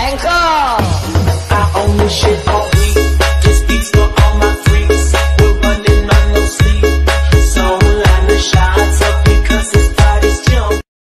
Ankle. I own this shit all